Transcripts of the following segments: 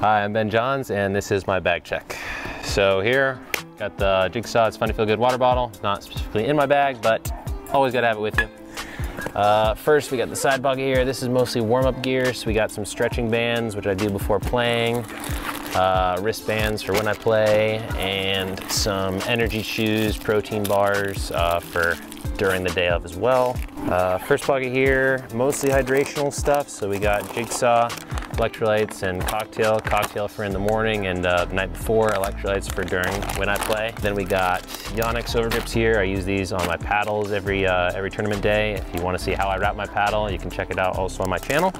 Hi, I'm Ben Johns and this is my bag check. So here, got the Jigsaw, it's Fun to Feel Good water bottle. Not specifically in my bag, but always gotta have it with you. Uh, first, we got the side pocket here. This is mostly warm-up gear. So we got some stretching bands, which I do before playing, uh, wristbands for when I play, and some energy shoes, protein bars uh, for during the day of as well. Uh, first pocket here, mostly hydrational stuff. So we got Jigsaw, electrolytes and cocktail. Cocktail for in the morning and uh, night before, electrolytes for during when I play. Then we got Yonex overgrips here. I use these on my paddles every, uh, every tournament day. If you wanna see how I wrap my paddle, you can check it out also on my channel.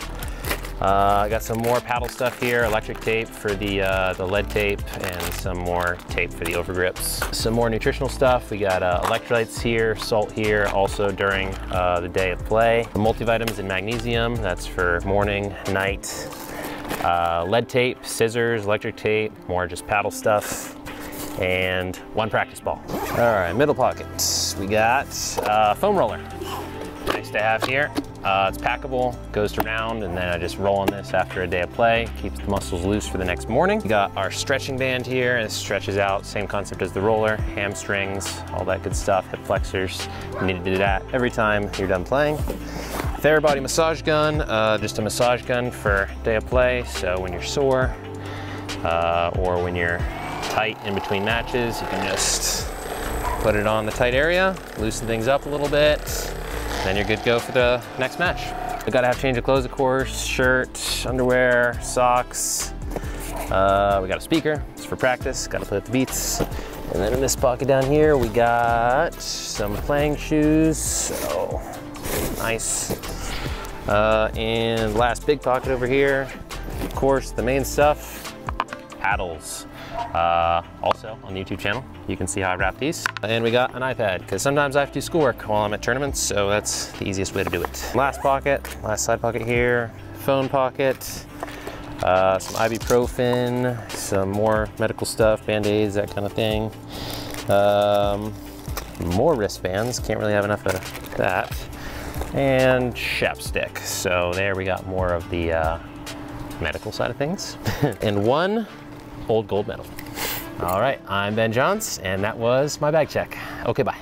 Uh, I got some more paddle stuff here, electric tape for the, uh, the lead tape and some more tape for the overgrips. Some more nutritional stuff. We got uh, electrolytes here, salt here, also during uh, the day of play. Multivitamins and magnesium, that's for morning, night. Uh, lead tape, scissors, electric tape, more just paddle stuff and one practice ball. All right, middle pockets. We got uh, foam roller. Nice to have here. Uh, it's packable, goes around, and then I just roll on this after a day of play. Keeps the muscles loose for the next morning. We got our stretching band here. And it stretches out, same concept as the roller, hamstrings, all that good stuff, hip flexors. You need to do that every time you're done playing. Therabody massage gun, uh, just a massage gun for day of play. So when you're sore uh, or when you're tight in between matches, you can just put it on the tight area, loosen things up a little bit, then you're good to go for the next match. I gotta have change of clothes, of course, shirt, underwear, socks. Uh, we got a speaker, it's for practice, gotta play with the beats. And then in this pocket down here, we got some playing shoes. So nice. Uh, and last big pocket over here, of course, the main stuff, paddles. Uh, also on the YouTube channel, you can see how I wrap these. And we got an iPad, because sometimes I have to do schoolwork while I'm at tournaments, so that's the easiest way to do it. Last pocket, last side pocket here, phone pocket, uh, some ibuprofen, some more medical stuff, band-aids, that kind of thing. Um, more wristbands, can't really have enough of that. And chapstick. So there we got more of the uh, medical side of things. and one old gold medal. All right, I'm Ben Johns, and that was my bag check. Okay, bye.